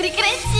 Прекрати!